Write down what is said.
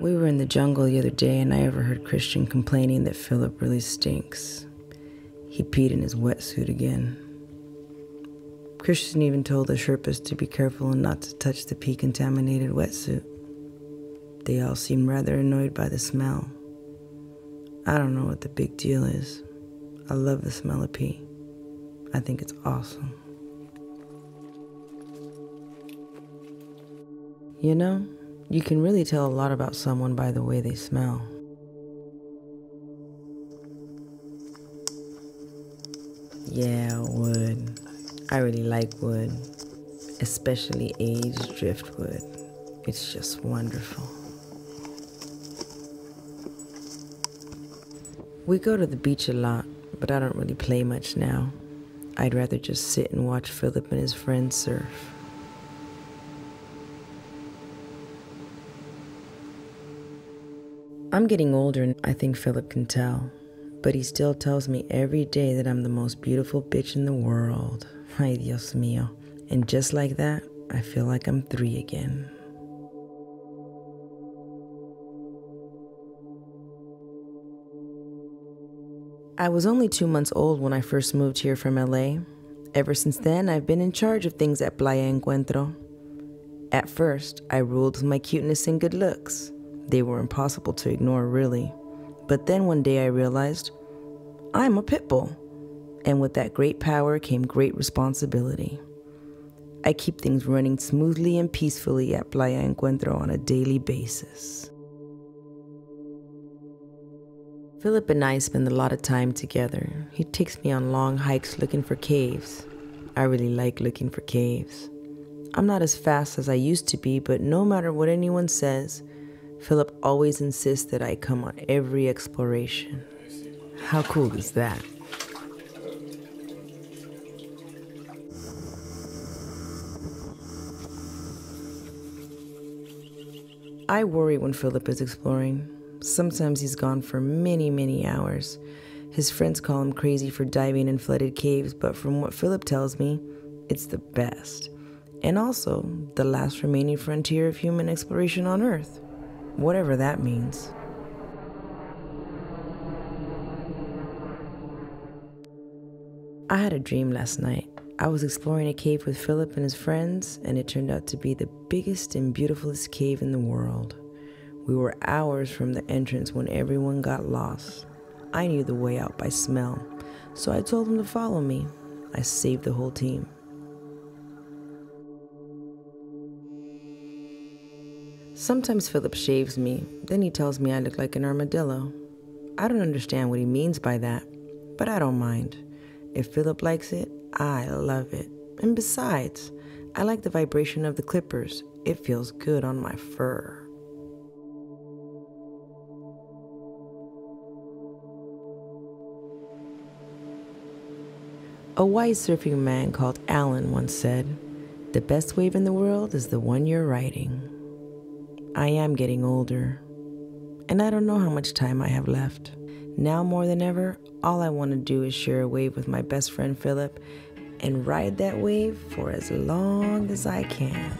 We were in the jungle the other day and I overheard Christian complaining that Phillip really stinks. He peed in his wetsuit again. Christian even told the Sherpas to be careful and not to touch the pee contaminated wetsuit. They all seemed rather annoyed by the smell. I don't know what the big deal is. I love the smell of pee. I think it's awesome. You know, you can really tell a lot about someone by the way they smell. Yeah, wood. I really like wood, especially aged driftwood. It's just wonderful. We go to the beach a lot, but I don't really play much now. I'd rather just sit and watch Phillip and his friends surf. I'm getting older, and I think Phillip can tell. But he still tells me every day that I'm the most beautiful bitch in the world. Ay, Dios mío. And just like that, I feel like I'm three again. I was only two months old when I first moved here from LA. Ever since then, I've been in charge of things at Playa Encuentro. At first, I ruled with my cuteness and good looks. They were impossible to ignore, really. But then one day I realized I'm a pit bull. And with that great power came great responsibility. I keep things running smoothly and peacefully at Playa Encuentro on a daily basis. Phillip and I spend a lot of time together. He takes me on long hikes looking for caves. I really like looking for caves. I'm not as fast as I used to be, but no matter what anyone says, Phillip always insists that I come on every exploration. How cool is that? I worry when Phillip is exploring. Sometimes he's gone for many, many hours. His friends call him crazy for diving in flooded caves, but from what Phillip tells me, it's the best. And also, the last remaining frontier of human exploration on Earth whatever that means. I had a dream last night. I was exploring a cave with Phillip and his friends, and it turned out to be the biggest and beautifulest cave in the world. We were hours from the entrance when everyone got lost. I knew the way out by smell, so I told them to follow me. I saved the whole team. Sometimes Phillip shaves me, then he tells me I look like an armadillo. I don't understand what he means by that, but I don't mind. If Phillip likes it, I love it. And besides, I like the vibration of the clippers. It feels good on my fur. A wise surfing man called Alan once said, The best wave in the world is the one you're riding. I am getting older, and I don't know how much time I have left. Now more than ever, all I want to do is share a wave with my best friend Phillip and ride that wave for as long as I can.